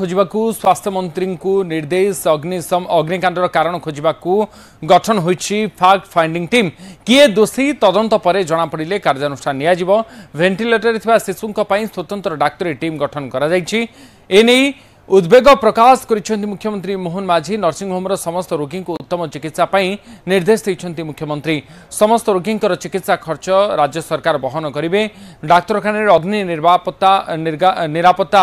খোঁজবাকু স্বাস্থ্যমন্ত্রীଙ୍କୁ নির্দেশ অগ্নিশম অগ্নিকাণ্ডর কারণ খোঁজবাকু গঠন হয়েছি ফাক্ট ফাইন্ডিং টিম কিয়ে দোষী তদন্ত পরে জনাপড়লে কার্যানুষ্ঠান নিয়াযিব ভেন্টিলেটরে থাকা শিশুঙ্ স্বতন্ত্র ডাক্তারী টিম গঠন করা যাইছি এনে উদ্বেগ প্রকাশ করেছেন মুখ্যমন্ত্রী মোহন মাঝি নর্সিংহোমর সমস্ত রোগীকে উত্তম চিকিৎসা পাই নির্দেশ দিয়েছেন মুখ্যমন্ত্রী সমস্ত রোগীঙ্কর চিকিৎসা খরচ রাজ্য সরকার বহন করবে ডাক্তারখানার অগ্নি নিরাপত্তা নিরাপত্তা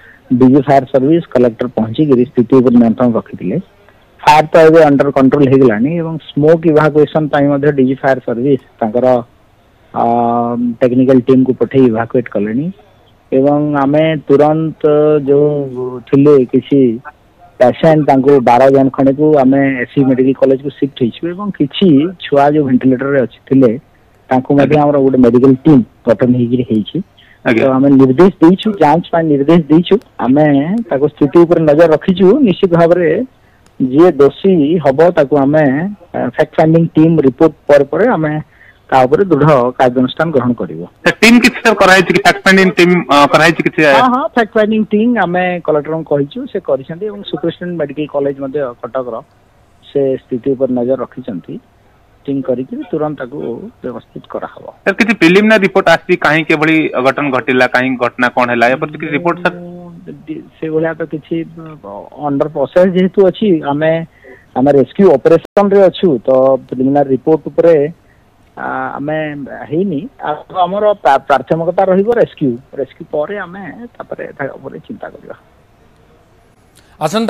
डीजी फायर सर्विस कलेक्टर पहुंची स्थिति नियंत्रण रखी फायर तो ये अंडर कंट्रोल हो smoke evacuation the fire service technical team को पठे इवाकुएट कले आम तुरंत जो थिले किसी पेसेंट बार जन खंडे को आम एस मेडिकल कलेज को सिफ्ट हो कि छुआ जो भेन्टिलेटर अच्छी थे गोटे मेडिकल टीम गठन हो ତ ଆମେ ନିର୍ଦ୍ଦେଶ ଦେଇଛୁ ଯାଞ୍ଚ ପାଇଁ ନିର୍ଦ୍ଦେଶ ଦେଇଛୁ ଆମେ ତାକୁ ସ୍ଥିତି ଉପରେ ନଜର ରଖିଛୁ ନିଶ୍ଚିତ ଭାବରେ ଯିଏ ଦୋଷୀ ହବ ତାକୁ ଆମେ ଫ୍ୟାକ୍ଟ ଫାଇଣ୍ଡିଂ ଟିମ୍ ରିପୋର୍ଟ ପରେ ପରେ ଆମେ ତା ଉପରେ ଦୃଢ କାର୍ଯ୍ୟାନୁଷ୍ଠାନ ଗ୍ରହଣ କରିବ ଟିମ୍ କିଛି କରାହେଇଛି କି ଫ୍ୟାକ୍ଟ ଫାଇଣ୍ଡିଂ ଟିମ୍ କରାହେଇଛି କିଛି ହଁ ହଁ ଫ୍ୟାକ୍ଟ ଫାଇଣ୍ଡିଂ ଟିମ୍ ଆମେ କଲେକ୍ଟରଙ୍କୁ କହିଛୁ ସେ କରିଛନ୍ତି ଏବଂ ସୁପ୍ରିଷ୍ଟେଣ୍ଡ ମେଡିକାଲ କଲେଜ ମଧ୍ୟ କଟକର ସେ ସ୍ଥିତି ଉପରେ ନଜର ରଖିଛନ୍ତି টেস্টিং করিকি তুরন্ত তাকে ব্যবস্থিত করা হব স্যার কিছু প্রিলিমিনারি রিপোর্ট আসছি কাহিঁ কিভাবে অঘটন ঘটিলা কাহিঁ ঘটনা কোন হেলা এপর কিছু রিপোর্ট স্যার সেভাবে তো কিছু অন্ডার প্রসেস যেহেতু অছি আমি ଆମେ ରେସ୍କ୍ୟୁ ଅପରେସନ୍ରେ ଅଛୁ ତ ପ୍ରିଲିମିନାରୀ ରିପୋର୍ଟ ଉପରେ ଆମେ ହେଇନି ଆଉ ଆମର ପ୍ରାଥମିକତା ରହିବ ରେସ୍କ୍ୟୁ ରେସ୍କ୍ୟୁ ପରେ ଆମେ ତାପରେ ଉପରେ ଚିନ୍ତା କରିବା ଆସନ୍ତା